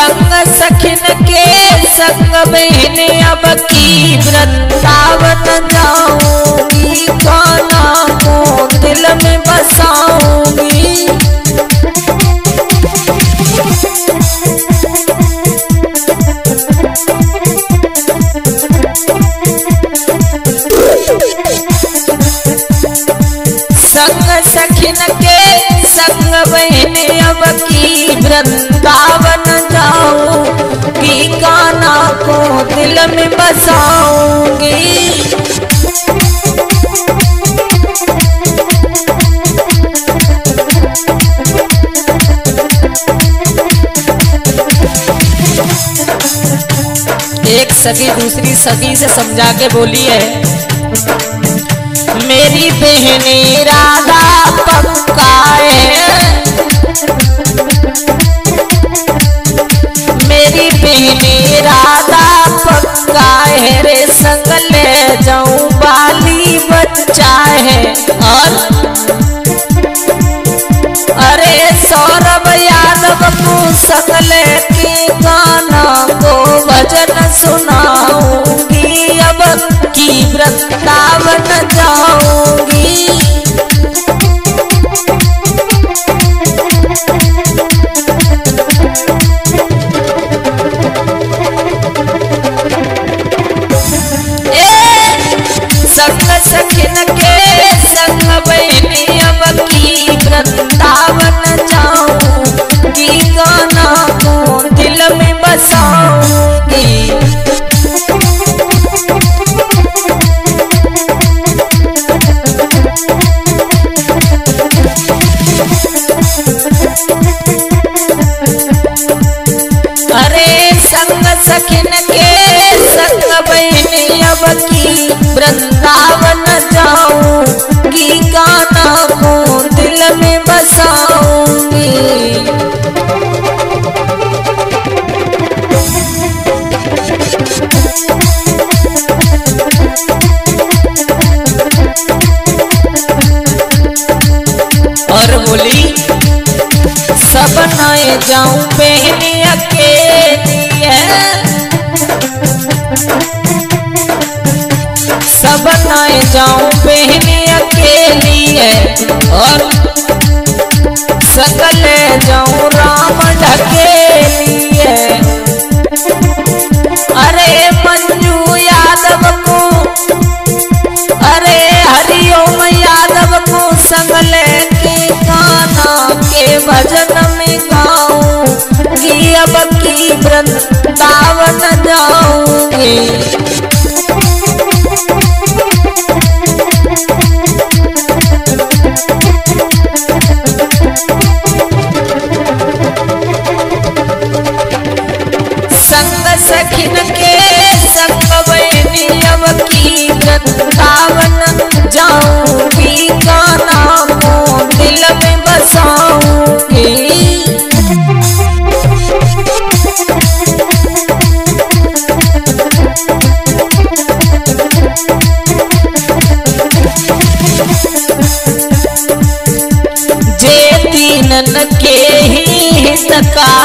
संग सखिन के संग बहने अब की वृंदावन जाऊँगी, काना को दिल में बसाऊँगी। संग सखिन के संग बहने दिल में बसाऊँगी। एक सगी दूसरी सगी से समझा के बोली है मेरी बहनी राधा पक्का है मेरी बहनी राधा पक्का है रे संग ले जाऊँ बाली बच्चा है। और? अरे सौरभ यादव को सकले की गाना को भजन सुनाऊँगी। अब की वृंदावन जाऊँगी। सखिन के संग बहनी अब की वृंदावन जाऊँ, की गाना को दिल में बसाऊँगी। और बोली, सब नए जाऊँ, बहनी अकेली है। सब नए जाऊँ बहनी अकेली है। और सकल जाऊँ, राम ढकेली है। अरे मंजू यादव को, अरे हरिओम यादव को संगल के गाना के भजन सखिन के संग बहनी अब की वृंदावन जाऊँगी गाना को दिल में बसाऊँगी जे दीनन के ही हितकारी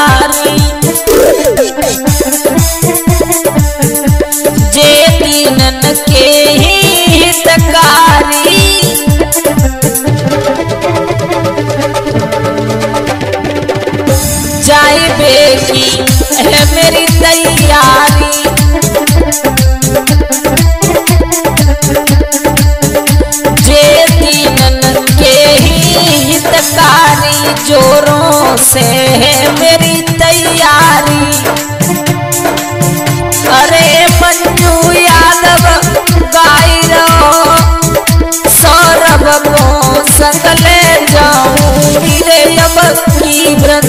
सौरभ